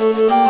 Música